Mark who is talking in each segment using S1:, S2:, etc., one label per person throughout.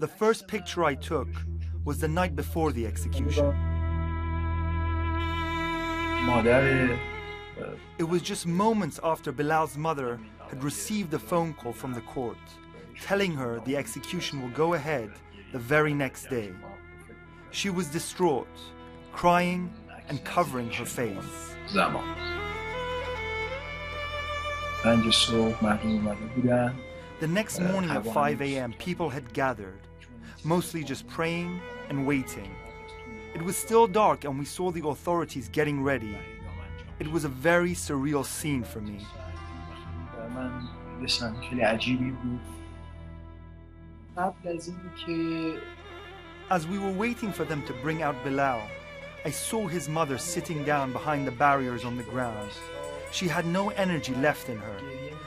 S1: The first picture I took was the night before the execution. It was just moments after Bilal's mother had received a phone call from the court telling her the execution will go ahead the very next day. She was distraught, crying and covering her face. The next uh, morning at 5 a.m., people had gathered, mostly just praying and waiting. It was still dark and we saw the authorities getting ready. It was a very surreal scene for me. As we were waiting for them to bring out Bilal, I saw his mother sitting down behind the barriers on the ground. She had no energy left in her,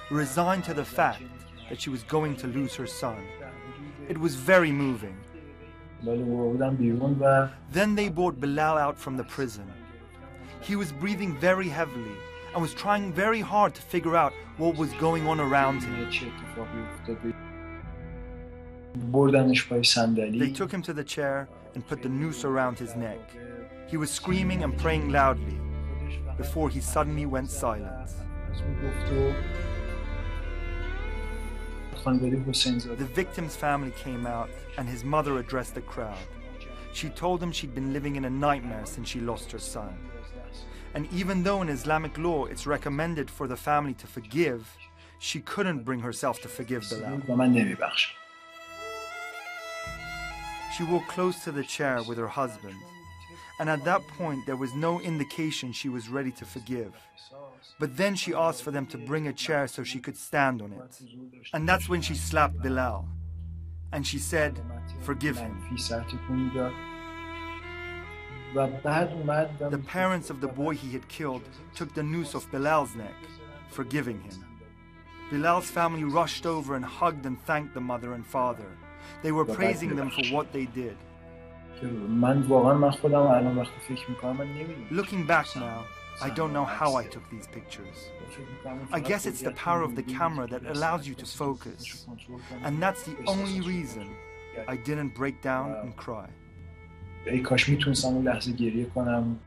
S1: resigned to the fact that she was going to lose her son. It was very moving. Then they brought Bilal out from the prison. He was breathing very heavily and was trying very hard to figure out what was going on around him. They took him to the chair and put the noose around his neck. He was screaming and praying loudly before he suddenly went silent. The victim's family came out and his mother addressed the crowd. She told them she'd been living in a nightmare since she lost her son. And even though in Islamic law it's recommended for the family to forgive, she couldn't bring herself to forgive Bilal. She walked close to the chair with her husband, and at that point there was no indication she was ready to forgive. But then she asked for them to bring a chair so she could stand on it. And that's when she slapped Bilal. And she said, Forgive him. The parents of the boy he had killed took the noose off Bilal's neck, forgiving him. Bilal's family rushed over and hugged and thanked the mother and father. They were praising them for what they did. Looking back now, I don't know how I took these pictures. I guess it's the power of the camera that allows you to focus. And that's the only reason I didn't break down and cry.
S2: ای کاش میتونستم اون لحظه گریه کنم